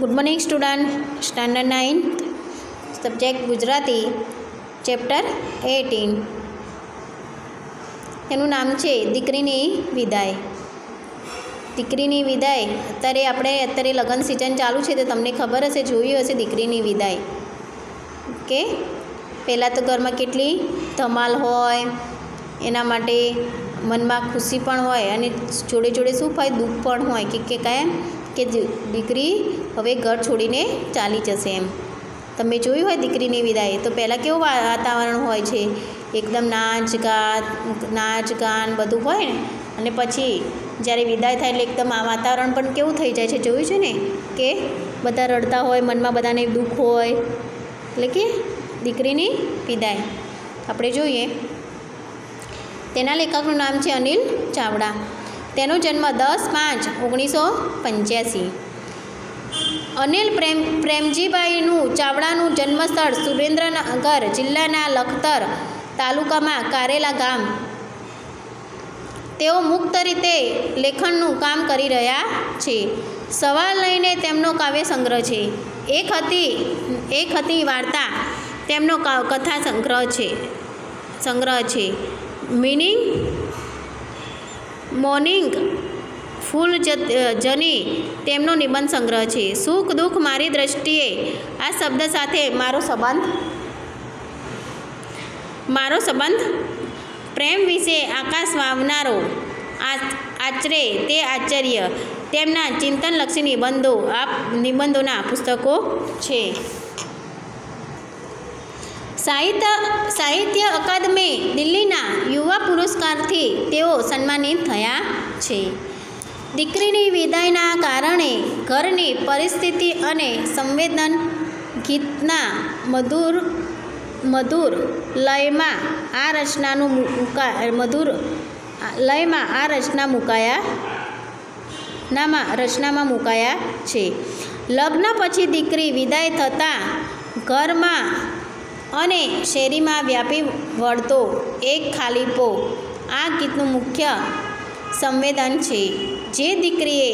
Good morning student standard ninth subject Gujarati chapter eighteen એનું નામ છે દીકરીની વિદાય. દીકરીની વિદાય. અત્યારે આપણે, અત્યારે લગ્ન સિઝન ચાલુ છે તો તમને ખબર હશે, જોયું હશે દીકરીની વિદાય. ઓકે? પહેલાં તો ઘરમાં કેટલી ધમાલ હોય, એના માટે મનમાં ખુશી પણ હોય અને જોડે જોડે શું હોય દુઃખ પણ હોય, કે કે કાંઈ કે દીકરી હવે ઘર છોડીને ચાલી જશે એમ. તમે જોયું હોય દીકરીની વિદાય, તો પહેલાં કેવું વાતાવરણ હોય છે? એકદમ નાચ ગાત નાચ ગાન બધું હોય ને? અને પછી જ્યારે વિદાય થાય એટલે એકદમ આ વાતાવરણ પણ કેવું થઈ જાય છે? જોયું છે ને? કે બધા રડતા હોય, મનમાં બધાને દુઃખ હોય. એટલે કે દીકરીની વિદાય. આપણે જોઈએ. તેના લેખકનું નામ છે અનિલ ચાવડા. તેનો જન્મ દસ પાંચ ઓગણીસો પંચ્યાસી. અનિલ પ્રેમ, પ્રેમજીભાઈનું ચાવડાનું જન્મસ્થળ સુરેન્દ્રનગર જિલ્લાના લખતર તાલુકામાં કારેલા ગામ. તેઓ મુક્ત રીતે લેખનનું કામ કરી રહ્યા છે. સવાલ લઈને તેમનો કાવ્ય સંગ્રહ છે. એક હતી એક હતી વાર્તા, તેમનો કથા સંગ્રહ છે સંગ્રહ છે. મિનિંગ મોર્નિંગ ફૂલ જની તેમનો નિબંધ સંગ્રહ છે. સુખ દુઃખ મારી દ્રષ્ટિએ આ શબ્દ સાથે મારો સંબંધ? મારો સંબંધ? પ્રેમ વિશે આકાશ વાવનારો આચરે તે આશ્ચર્ય. તેમના ચિંતનલક્ષી નિબંધો આ નિબંધોના પુસ્તકો છે. સાહિત્ય સાહિત્ય અકાદમી દિલ્હીના યુવા પુરસ્કારથી તેઓ સન્માનિત થયા છે. દીકરીની વિદાયના કારણે ઘરની પરિસ્થિતિ અને સંવેદન ગીતના મધુર મધુર લયમાં આ રચનાનું મૂકા, મધુર, લયમાં આ રચના મુકાયા, નામાં, રચનામાં મુકાયા છે. લગ્ન પછી દીકરી વિદાય થતાં ઘરમાં અને શેરીમાં વ્યાપી વળતો એક ખાલીપો આ ગીતનું મુખ્ય સંવેદન છે. જે દીકરીએ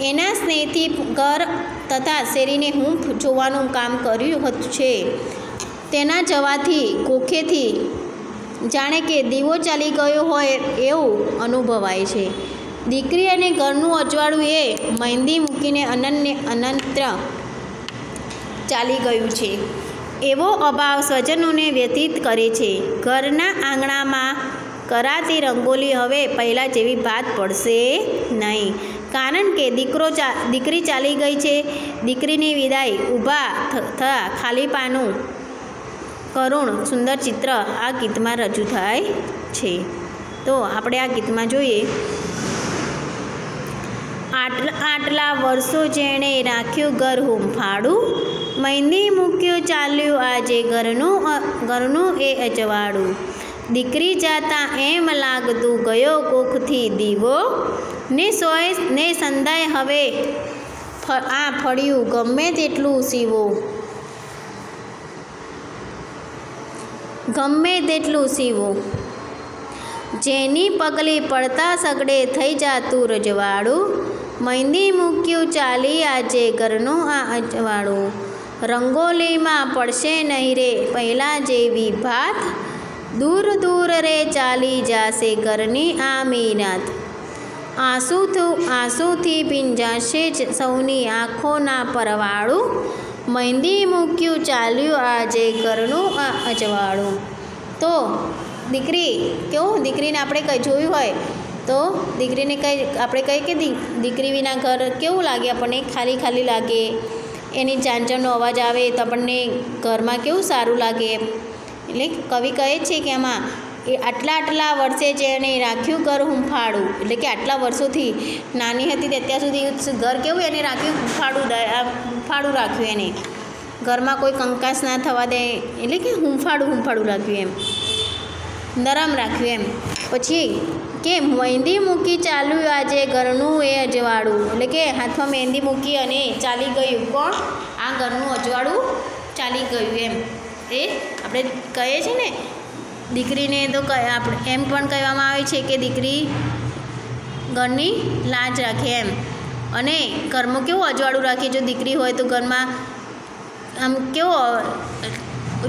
એના સ્નેહથી ઘર તથા શેરીને હું જોવાનું કામ કર્યું છે. તેના જવાથી કોખેથી જાણે કે દીવો ચાલી ગયો હોય એવું અનુભવાય છે. દીકરી અને ઘરનું અજવાળું એ મહેંદી મૂકીને અનન્ય અનંત્ર ચાલી ગયું છે. એવો અભાવ સ્વજનોને વ્યતીત કરે છે. ઘરના આંગણામાં કરાતી રંગોલી હવે પહેલાં જેવી ભાત પડશે નહીં. કારણ કે દીકરો ચા, દીકરી ચાલી ગઈ છે. દીકરીની વિદાય ઊભા થતા ખાલીપાનું કરુણ સુંદર ચિત્ર આ ગીતમાં રજૂ થાય છે. તો આપણે આ ગીતમાં જોઈએ. આટલા આટલા વર્ષો જેણે રાખ્યું ઘર હુંફાડું મહેંદી મૂક્યું ચાલ્યું આજે ઘરનું ઘરનું એ અજવાળું. દીકરી જાતા એમ લાગતું ગયો કોખથી દીવો. ને સોય, ને સંધાય હવે આ ફળ્યું ગમે તેટલું સીવો. ગમે તેટલું સીવો. જેની પગલી પડતા સગડે થઈ જાતું રજવાડું. મહેંદી મૂક્યું ચાલી આજે ઘરનું આ અજવાળું. રંગોલીમાં પડશે નહીં રે. પહેલાં જેવી ભાત દૂર દૂર રે ચાલી જાશે ઘરની આ મીનાત આંસુથી આંસુથી ભીંજાશે સૌની આંખોના પરવાળું. મહેંદી મૂક્યું ચાલ્યું આજે ઘરનું આ અજવાળું. તો દીકરી, કેવું? દીકરીને આપણે કંઈ જોયું હોય? તો દીકરીને કંઈ, આપણે કહીએ કે દીકરી વિના ઘર કેવું લાગે આપણને? ખાલી ખાલી લાગે? એની ચાંચણનો અવાજ આવે તો આપણને ઘરમાં કેવું સારું લાગે એટલે કવિ કહે છે કે આમાં એ આટલા આટલા વર્ષે જેણે રાખ્યું ઘર હુંફાળું, એટલે કે આટલા વર્ષોથી નાની હતી અત્યાર સુધી ઘર કેવું એને રાખ્યું હુંફાળું હુંફાળું રાખ્યું એને. ઘરમાં કોઈ કંકાસ ના થવા દે, એટલે કે હુંફાળું હુંફાળું રાખ્યું એમ. નરમ રાખ્યું એમ. પછી કે મહેંદી મૂકી ચાલ્યું આજે ઘરનું એ અજવાળું. એટલે કે હાથમાં મહેંદી મૂકી અને ચાલી ગયું. કોણ આ ઘરનું અજવાળું ચાલી ગયું એમ. એ આપણે કહીએ છીએ ને, દીકરીને તો આપણે એમ પણ કહેવામાં આવે છે કે દીકરી ઘરની લાજ રાખે એમ. અને ઘરમાં કેવું અજવાળું રાખીએ જો દીકરી હોય તો ઘરમાં આમ કેવો,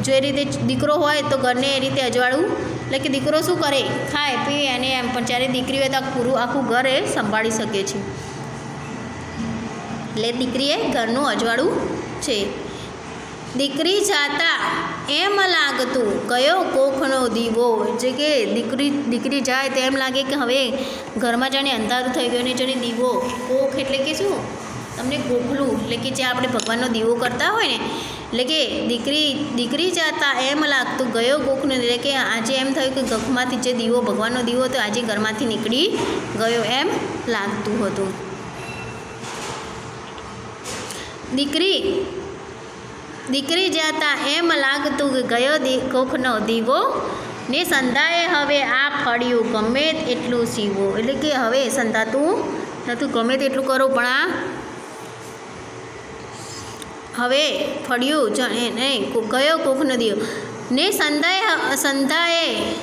જે રીતે દીકરો હોય તો ઘરને એ રીતે અજવાળું એટલે કે દીકરો શું કરે? ખાય, પીએ અને એમ. પણ જ્યારે દીકરી હોય તો પૂરું આખું ઘર એ સંભાળી શકે છે. એટલે દીકરી એ ઘરનું અજવાળું છે. દીકરી જાતા એમ લાગતું, કયો કોખનો દીવો? જે કે દીકરી દીકરી જાય તો એમ લાગે કે હવે ઘરમાં જાણે અંધારું થઈ ગયું ને જાણે દીવો. કોખ એટલે કે શું? તમને ગોખલું એટલે કે જે આપણે ભગવાનનો દીવો કરતા હોય ને, એટલે કે દીકરી દીકરી જતા એમ લાગતું, ગયો ગોખનું એટલે કે આજે એમ થયું કે ગખમાંથી જે દીવો, ભગવાનનો દીવો હતો, આજે ઘરમાંથી નીકળી ગયો એમ લાગતું હતું. દીકરી દીકરી જતા એમ લાગતું કે ગયો કોખનો દીવો, ને સંધાએ હવે આ ફળ્યું ગમે એટલું સીવો. એટલે કે હવે સંધાતું નતું ગમે તેટલું કરો, પણ આ હવે ફળ્યું જ ને ગયો કોખનો નદીઓ ને સંધાએ સંધાએ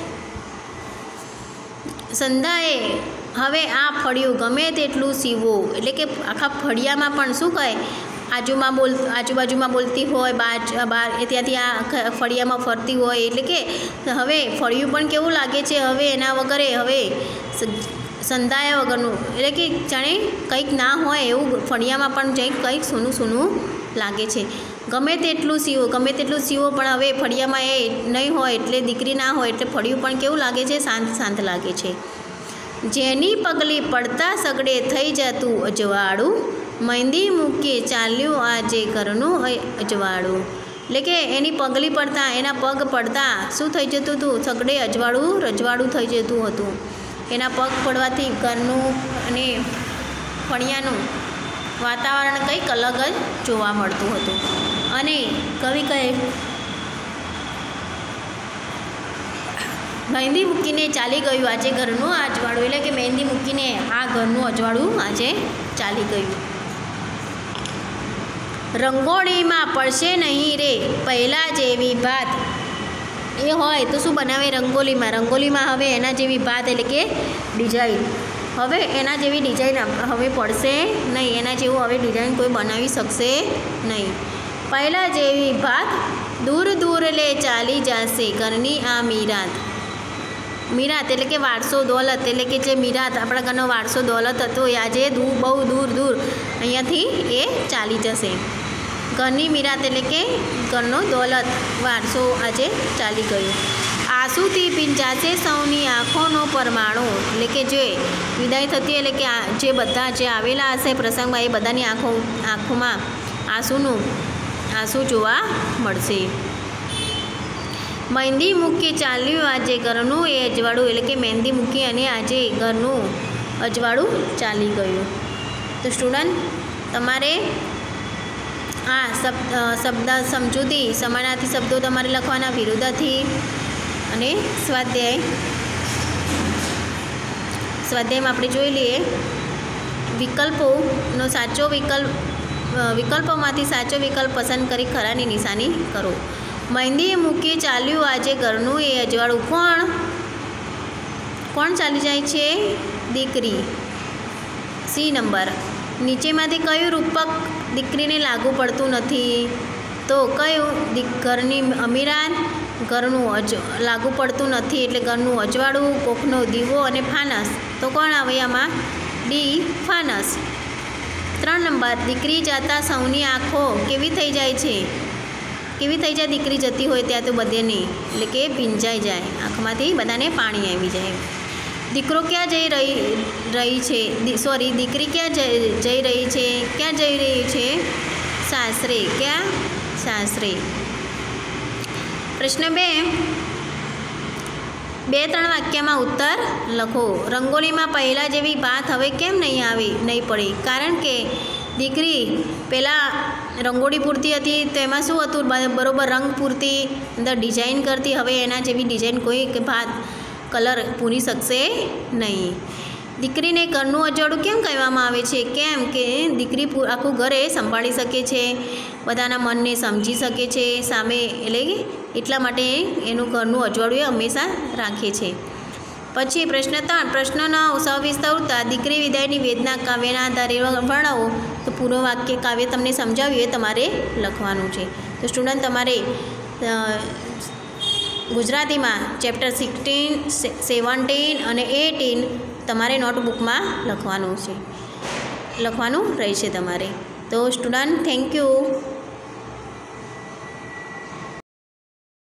સંધાએ હવે આ ફળિયું ગમે તેટલું સીવો એટલે કે આખા ફળિયામાં પણ શું કહે? આજુમાં બોલ, આજુબાજુમાં બોલતી હોય બાર બાર ત્યાંથી આ ફળિયામાં ફરતી હોય. એટલે કે હવે ફળિયું પણ કેવું લાગે છે? હવે એના વગરે, હવે સંધાયા વગરનું. એટલે કે જાણે કંઈક ના હોય એવું ફળિયામાં પણ જઈ કંઈક સૂનું સૂનું લાગે છે. ગમે તેટલું સીવો, ગમે તેટલું સીવો, પણ હવે ફળિયામાં એ નહીં હોય એટલે દીકરી ના હોય એટલે ફળિયું પણ કેવું લાગે છે? શાંત શાંત લાગે છે. જેની પગલી પડતા સગડે થઈ જતું અજવાળું મહેંદી મૂકી ચાલ્યું આજે ઘરનું અજવાળું. એટલે કે એની પગલી પડતા, એના પગ પડતા શું થઈ જતું હતું? સગડે અજવાળું રજવાડું થઈ જતું હતું. એના પગ પડવાથી ઘરનું અને ફળિયાનું વાતાવરણ કંઈક અલગ જ જોવા મળતું હતું. અને કવિ કહે, મહેંદી મૂકીને ચાલી ગયું આજે ઘરનું અજવાળું. એટલે કે મહેંદી મૂકીને આ ઘરનું અજવાળું આજે ચાલી ગયું. રંગોળીમાં પડશે નહીં રે પહેલાં જેવી ભાત. એ હોય તો શું બનાવે રંગોલીમાં રંગોલીમાં હવે એના જેવી ભાત એટલે કે ડિઝાઇન. હવે એના જેવી ડિઝાઇન હવે પડશે નહીં. એના જેવું હવે ડિઝાઇન કોઈ બનાવી શકશે નહીં. પહેલાં જેવી ભાત દૂર દૂર લે ચાલી જશે ઘરની આ મીરાત. મીરાત એટલે કે વારસો દોલત. એટલે કે જે મીરાત આપણા ઘરનો વારસો દોલત હતો એ આજે દૂર બહુ દૂર દૂર અહીંયાથી એ ચાલી જશે. ઘરની મીરાત એટલે કે ઘરનો દોલત વારસો આજે ચાલી ગયો. આંસુથી ભીંજાશે સૌની આંખોનો પરમાણુ. એટલે કે જે વિદાય થતી એટલે કે જે બધા જે આવેલા હશે પ્રસંગમાં, એ બધાની આંખો, આંખોમાં આંસુનું આંસુ જોવા મળશે. મહેંદી મૂકી ચાલ્યું આજે ઘરનું એ અજવાળું, એટલે કે મહેંદી મૂકી અને આજે ઘરનું અજવાળું ચાલી ગયું. તો સ્ટુડન્ટ, તમારે આ શબ્દ શબ્દ સમજૂતી, સમાનાર્થી શબ્દો તમારે લખવાના વિરુદ્ધાથી અને સ્વાધ્યાય. સ્વાધ્યાયમાં આપણે જોઈ લઈએ, વિકલ્પોનો સાચો વિકલ્પ વિકલ્પોમાંથી સાચો વિકલ્પ પસંદ કરી ખરાની નિશાની કરો. મહેંદી મૂકી ચાલ્યું આજે ઘરનું એ અજવાળું. કોણ? કોણ ચાલી જાય છે? દીકરી. C number. નીચેમાંથી કયું રૂપક દીકરીને લાગુ પડતું નથી? તો કયું? ઘરની અમીરાન. ઘરનું અજ, લાગુ પડતું નથી એટલે ઘરનું અજવાળું કોખનો દીવો અને ફાનસ. તો કોણ આવે આમાં? ડી, ફાનસ. ત્રણ નંબર, દીકરી જતા સૌની આંખો કેવી થઈ જાય છે? કેવી થઈ જાય? દીકરી જતી હોય ત્યાં તો બધે નહીં એટલે કે ભીંજાઈ જાય. આંખમાંથી બધાને પાણી આવી જાય દીકરો ક્યાં જઈ રહી રહી છે? સોરી, દીકરી ક્યાં જઈ રહી છે? ક્યાં જઈ રહી છે? સાસરે. ક્યાં? સાસરે. પ્રશ્ન બે. બે, ત્રણ વાક્યમાં ઉત્તર લખો. રંગોળીમાં પહેલાં જેવી ભાત હવે કેમ નહીં આવી, નહીં પડી? કારણ કે દીકરી પહેલાં રંગોળી પૂરતી હતી તેમાં શું હતું? બરોબર રંગ પૂરતી, અંદર ડિઝાઇન કરતી, હવે એના જેવી ડિઝાઇન કોઈ ભાત, કલર પૂરી શકશે નહીં. દીકરીને ઘરનું અજવાળું કેમ કહેવામાં આવે છે? કેમ કે દીકરી આખું ઘરે સંભાળી શકે છે, બધાના મનને સમજી શકે છે, સામે એટલે એટલા માટે એનું ઘરનું અજવાળું એ હંમેશા રાખે છે. પછી પ્રશ્ન ત્રણ, પ્રશ્નના સવિસ્તરતા દીકરી વિદાયની વેદના, કાવ્યના આધારે વર્ણવો, તો પૂરો વાક્ય કાવ્ય તમને સમજાવ્યું એ તમારે લખવાનું છે. તો સ્ટુડન્ટ, તમારે ગુજરાતીમાં ચેપ્ટર સિક્સટીન સેવન્ટીન અને એટીન તમારે નોટબુકમાં લખવાનું છે. લખવાનું રહેશે તમારે. તો સ્ટુડન્ટ, થેન્ક યુ.